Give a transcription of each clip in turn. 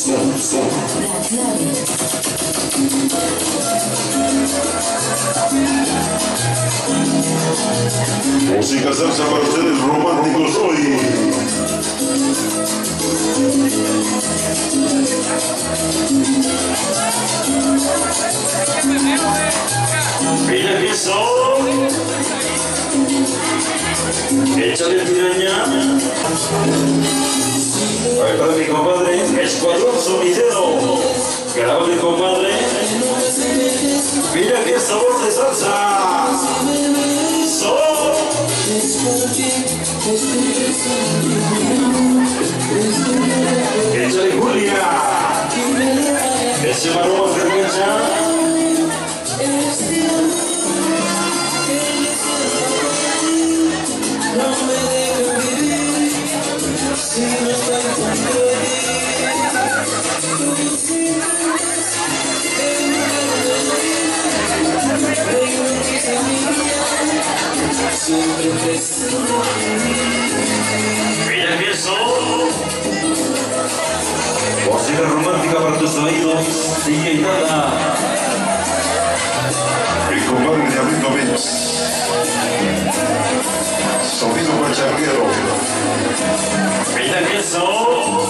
Música salsa para ustedes románticos hoy. Mira que son. Échale tiraña. Ahí para mi compadre, Escuadrón Sonidero. Grave compadre. Mira qué sabor de salsa. Mira que son. Música romántica para tus oídos. DJ Dada. Mi compadre Diablito Mix. Sonido guacharguero. Mira que son.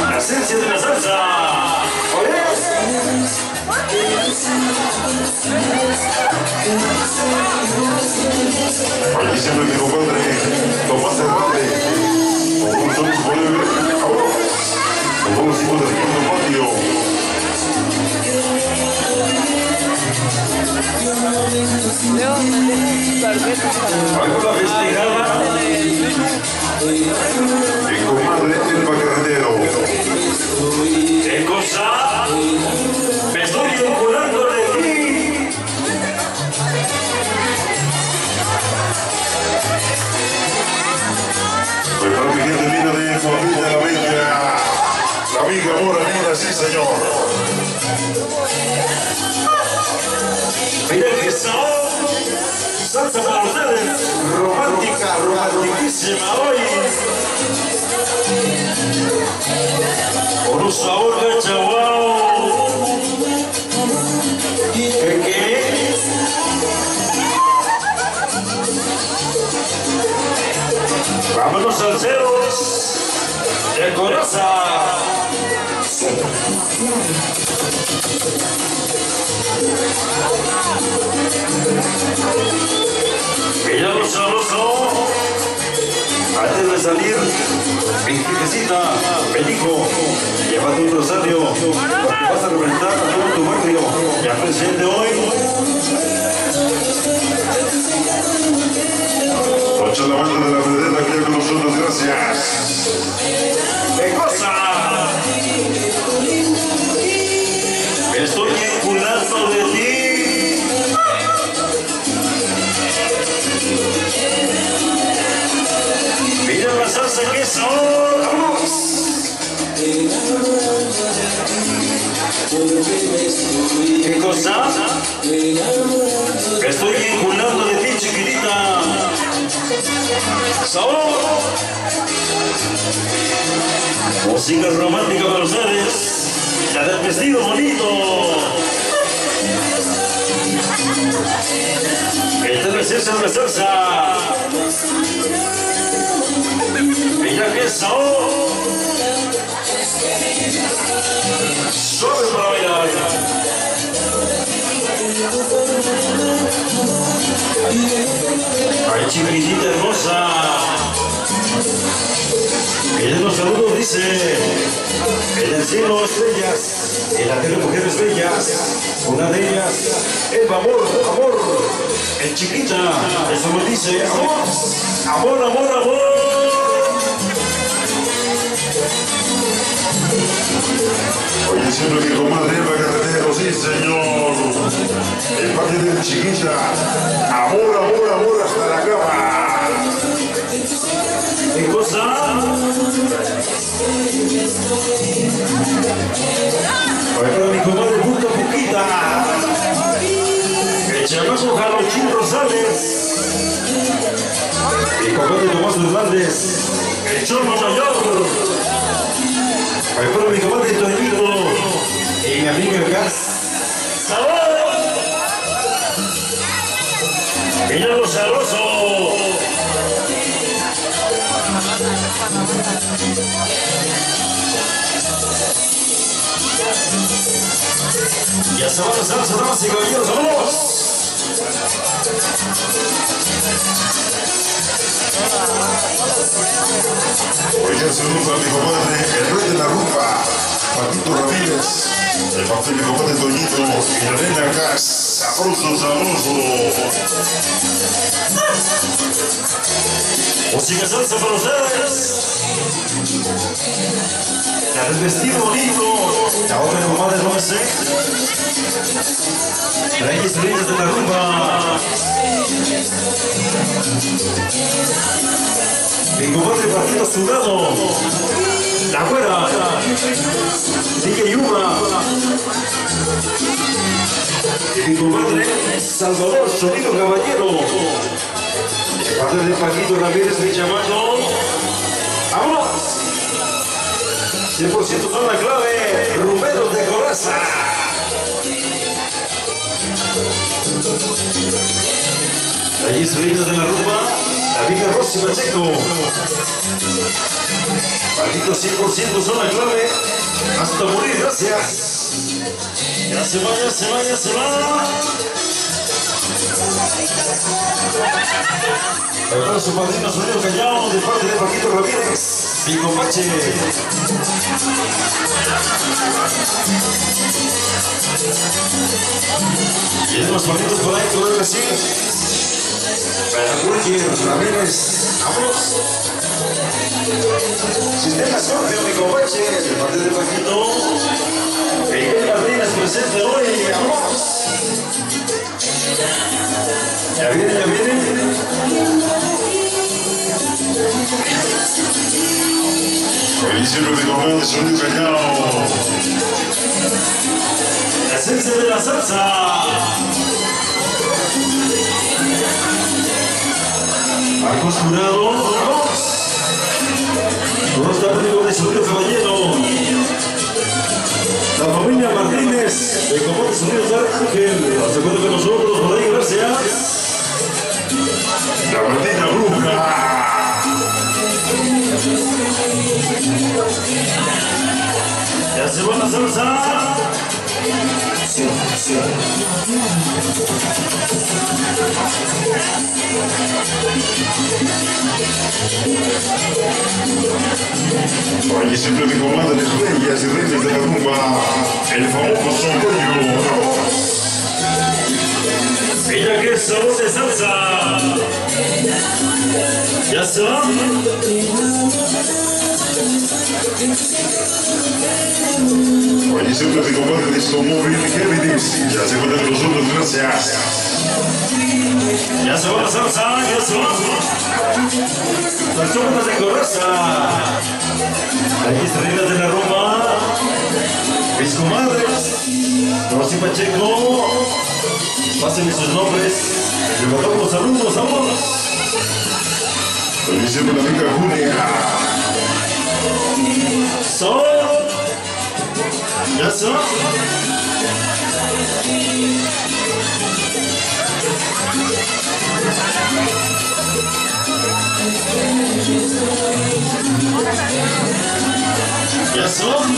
La esencia de la salsa. Oye. Aquí siempre mi compadre Tomás Hernández. Con un sonido forever. Ahora. Con un tipo de segundo patio. Por la festejada. Mi compadre Elba Carretero. ¿Qué cosa? Mora Mora, sí señor. Mira que son. Salsa para ustedes. Romántica, romantiquísima hoy. Con un sabor de chaguao. ¿Qué qué? Vámonos salseros. De coraza. Mira lo sabroso. Antes de salir, mi jefecita me dijo, llévate un rosario, porque vas a representar a todo tu barrio. Ya presente hoy. La estoy de ti, chiquitita. Música romántica para ustedes. Ya del vestido bonito. Esta es la la salsa. Mira que sabor. Suave para bailar. Ay, chiquitita hermosa. Miren los saludos, dice. En el cielo estrellas, en la tierra mujeres bellas. Una de ellas, el amor, amor. En chiquita, eso me dice, amor, amor, amor, amor. Oye, siempre mi comadre Elba Carretero, sí señor. El paquete de chiquita. Amor, amor, amor hasta la cama. ¿Qué cosa? Para mi comadre Punta Puquita. El chamaco Jarochín Rosales. Mi compadre Tomás Hernández. El chorro mayor. Recuerdo mi compadre Tonito y mi amigo el gas. ¡Sabor! ¡Mira lo sabroso! Ya se van danzas, damas y caballeros, ¡vámonos! Oye, saludos a mi compadre, el rey de la rumba, Patito Ramírez, el papel de mi compadre Toñito y la nena Gas, sabroso, sabroso. Música salsa para ustedes. El vestido bonito. La otra comadre no me sé. Reyes reyes de la rumba. Mi compadre partido sudado. La güera. DJ Yuma. Mi compadre Salvador Sonido Caballero. Padre de Paquito Ramírez, mi chamaco. ¡Vámonos! 100% son la clave. Rumberos de Coraza. Allí subidos de la rumba. La vieja Rosy Pacheco. Paquito 100% son la clave. Hasta morir, gracias. Ya se va, ya se va, ya se va. Su padrino sonido callado de parte de Paquito Ramírez y Comache. Y los palitos por ahí, que sí. Para Wilker Ramírez, vámonos. Sistema Scorpio, mi Comache, de parte de Paquito. Miguel Martínez presente hoy, vámonos. Ya viene, ya viene. Siempre mi compadre, sonido callado. La esencia de la salsa. Marcos Jurado. Todo está público de Sonido Caballero. La familia Martínez, de Comando Sonido de Ángel, hace cuenta con nosotros, por ahí, gracias. La bandita bruja. Ya se va la salsa. Oye, siempre mi compadre, reyes y reyes de la rumba, el famoso sombrero. Mira sabor de salsa. Ya va. Oye, siempre mi compadre, listo, móvil, Géminis. Ya se cuenta con nosotros, gracias. Ya se va la salsa, ya se va. Las chupas de coraza. Aquí estrellas de la Roma. Mis comadres. Rosy Pacheco. Pásenme sus nombres. Le mandamos saludos, vamos. Oye, siempre la amiga Julia. Sol. Ya se va. Ya son.